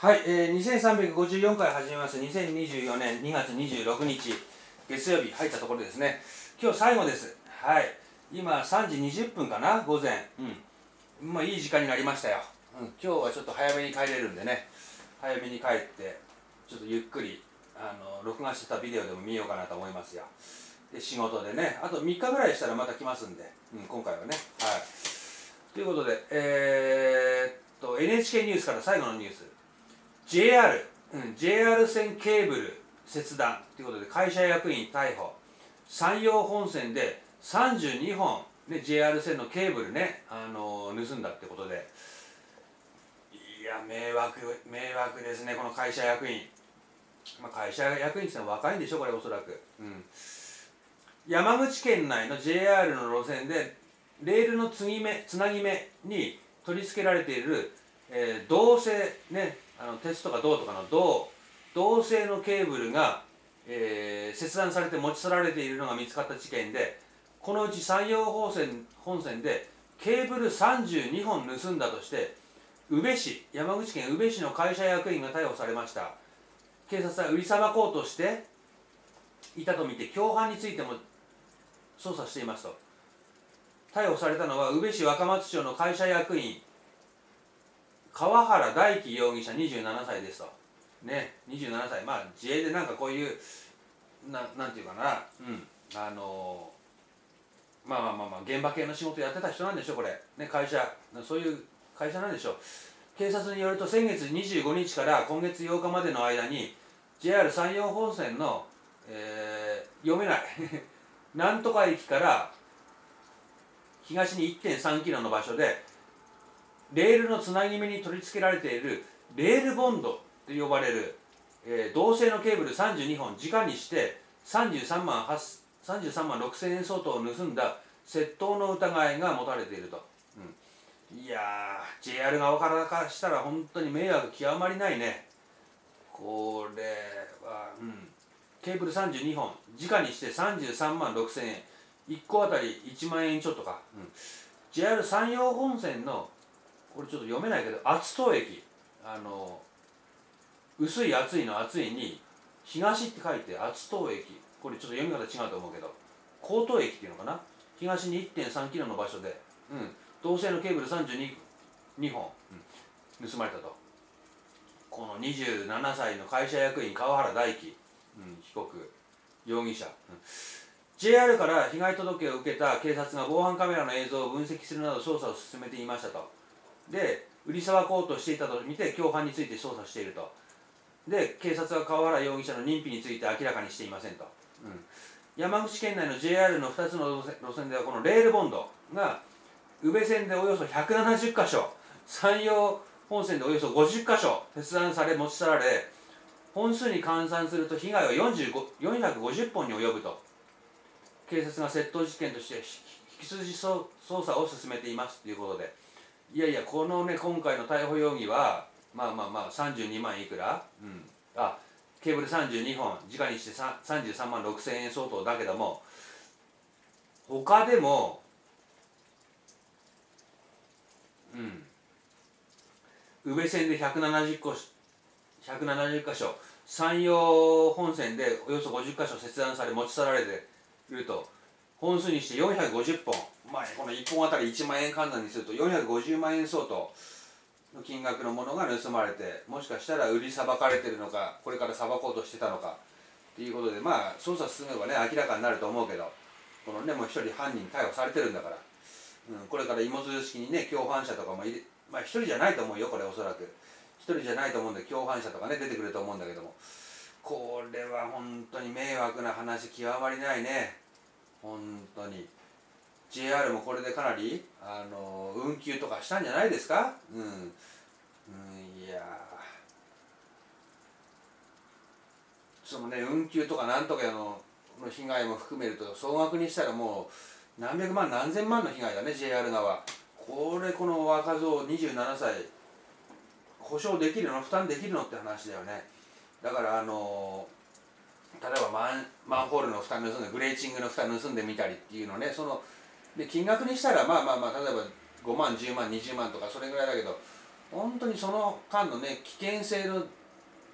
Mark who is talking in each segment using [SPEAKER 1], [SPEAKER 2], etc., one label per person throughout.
[SPEAKER 1] はい、えー、2354回始めます。2024年2月26日月曜日。入ったところですね。今日最後です。はい。今3時20分かな？午前。うん。まあいい時間になりましたよ、うん、今日はちょっと早めに帰れるんでね。早めに帰ってちょっとゆっくりあの録画してたビデオでも見ようかなと思いますよ。で仕事でね。あと3日ぐらいしたらまた来ますんで、うん、今回はね。はい。ということでえー、っと NHK ニュースから最後のニュース。JR、うん、JR 線ケーブル切断ということで会社役員逮捕。山陽本線で32本、ね、JR 線のケーブルね、あのー、盗んだってことで。いや迷惑迷惑ですねこの会社役員。まあ、会社役員ってのは若いんでしょこれおそらく、うん、山口県内の JR の路線でレールのつぎ目つなぎ目に取り付けられている、えー、銅製ねあの鉄とか銅とかの銅銅製のケーブルが、えー、切断されて持ち去られているのが見つかった事件でこのうち山陽本線本線でケーブル32本盗んだとして宇部市山口県宇部市の会社役員が逮捕されました。警察は売りさばこうとしていたとみて共犯についても捜査していますと。逮捕されたのは宇部市若松町の会社役員川原大樹容疑者27歳ですと。ね27歳。まあ自営でなんかこういうななんていうかな。うん。あのー、まあまあまあまあ現場系の仕事やってた人なんでしょこれ。ね会社そういう会社なんでしょ。う警察によると先月25日から今月8日までの間に JR 山陽本線の、えー、読めない なんとか駅から東に1.3キロの場所でレールのつなぎ目に取り付けられているレールボンドと呼ばれる、えー、銅製のケーブル32本直にして33万 ,33 万6千円相当を盗んだ窃盗の疑いが持たれていると、うん、いやー JR 側からかしたら本当に迷惑極まりないね。これは、うん、ケーブル32本直にして33万6千円。1個あたり1万円ちょっとか、うん、JR 山陽本線のこれちょっと読めないけど厚東駅。あの薄い厚いの厚いに東って書いて厚東駅。これちょっと読み方違うと思うけど江東駅っていうのかな？東に1.3キロの場所で、うん、銅製のケーブル32 2本、うん、盗まれたと。この27歳の会社役員川原大樹、うん、被告容疑者、うん、JR から被害届を受けた警察が防犯カメラの映像を分析するなど捜査を進めていましたと。で売りさばこうとしていたと見て共犯について捜査していると。で警察は川原容疑者の認否について明らかにしていませんと、うん、山口県内の JR の2つの路線ではこのレールボンドが宇部線でおよそ170箇所山陽本線でおよそ50箇所切断され持ち去られ本数に換算すると被害は450本に及ぶと。警察が窃盗事件として引き続き捜査を進めていますということで。いやいやこのね今回の逮捕容疑はまあまあまあ32万いくら、うん、あケーブル32本直にして33万6千円相当だけども他でもうん。宇部線で170個170箇所。山陽本線でおよそ50箇所切断され持ち去られていると。本数にして450本。まあこの1本あたり1万円換算にすると450万円相当の金額のものが盗まれてもしかしたら売りさばかれてるのかこれからさばこうとしてたのかっていうことでまあ捜査進めばね明らかになると思うけどこのねもう一人犯人逮捕されてるんだから、うん、これから芋づる式にね共犯者とかもいるまあ一人じゃないと思うよこれおそらく。一人じゃないと思うんで共犯者とかね出てくると思うんだけども。これは本当に迷惑な話極まりないね本当に。JR もこれでかなりあの運休とかしたんじゃないですか？うん、うん、いやそのね運休とかなんとかのの被害も含めると総額にしたらもう何百万何千万の被害だね JR 側。これこの若造27歳保証できるの？負担できるの？って話だよね。だからあの例えばマンマンホールの負担盗んでグレーチングの負担盗んでみたりっていうのねそので金額にしたらまあまあまあ例えば5万10万20万とかそれぐらいだけど本当にその間のね危険性の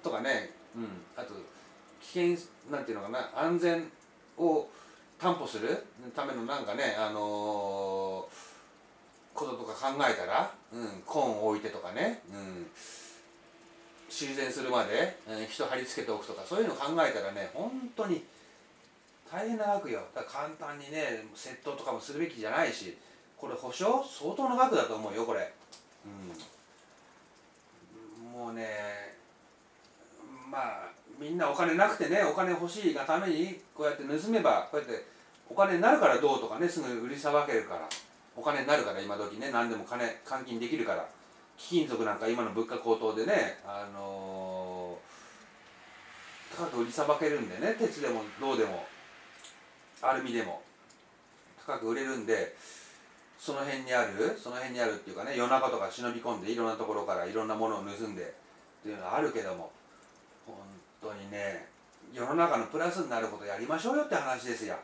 [SPEAKER 1] とかね、うん、あと危険なんていうのかな安全を担保するためのなんかねあのー、こととか考えたら、うん、コーンを置いてとかね、うん、修繕するまで、うん、人貼り付けておくとかそういうの考えたらね本当に大変な額よ。だから簡単にね窃盗とかもするべきじゃないしこれ保証相当な額だと思うよこれ、うん、もうねまあみんなお金なくてねお金欲しいがためにこうやって盗めばこうやってお金になるからどうとかねすぐ売りさばけるから。お金になるから今時ね何でも金換金できるから。貴金属なんか今の物価高騰でねあのー、高く売りさばけるんでね鉄でも銅でもアルミでも高く売れるんでその辺にあるその辺にあるっていうかね夜中とか忍び込んでいろんなところからいろんなものを盗んでっていうのはあるけども本当にね世の中のプラスになることやりましょうよって話ですよ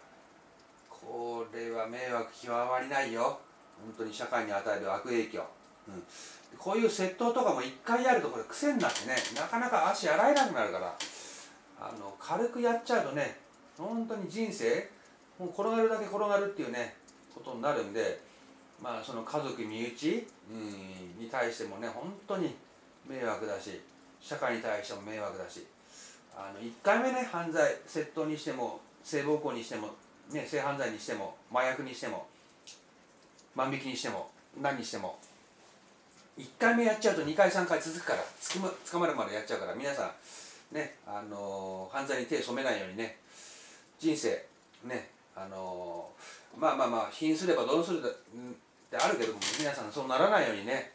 [SPEAKER 1] これは迷惑極まりないよ。本当に社会に与える悪影響、うん、こういう窃盗とかも一回やるとこれ癖になってねなかなか足洗えなくなるからあの軽くやっちゃうとね本当に人生もう転がるだけ転がるっていうねことになるんでまあその家族身内、うん、に対してもね本当に迷惑だし社会に対しても迷惑だしあの1回目ね犯罪窃盗にしても性暴行にしても、ね、性犯罪にしても麻薬にしても万引きにしても何にしても1回目やっちゃうと2回3回続くからつま捕まるまでやっちゃうから皆さんねあのー、犯罪に手を染めないようにね人生ねあのー、まあまあまあ貧すればどうするってあるけども皆さんそうならないようにね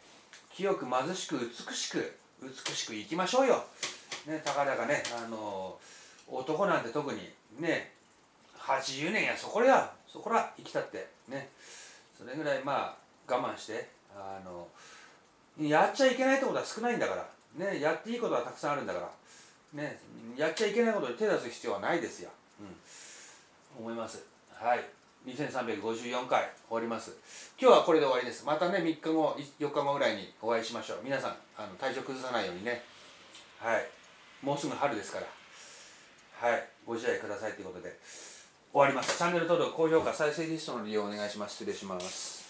[SPEAKER 1] 清く貧しく美しく美しく生きましょうよ。ね、たかだかね、あの男なんて特にね80年やそこらそこら生きたってねそれぐらいまあ我慢してあのやっちゃいけないってことは少ないんだから。ねやっていいことはたくさんあるんだから。ねやっちゃいけないことに手出す必要はないですよ、うん、思います。はい。2354回終わります。今日はこれで終わりです。またね3日後4日後ぐらいにお会いしましょう。皆さんあの体調崩さないようにね。はい。もうすぐ春ですから。はい。ご自愛くださいということで。終わります。チャンネル登録高評価再生リストの利用お願いします。失礼します。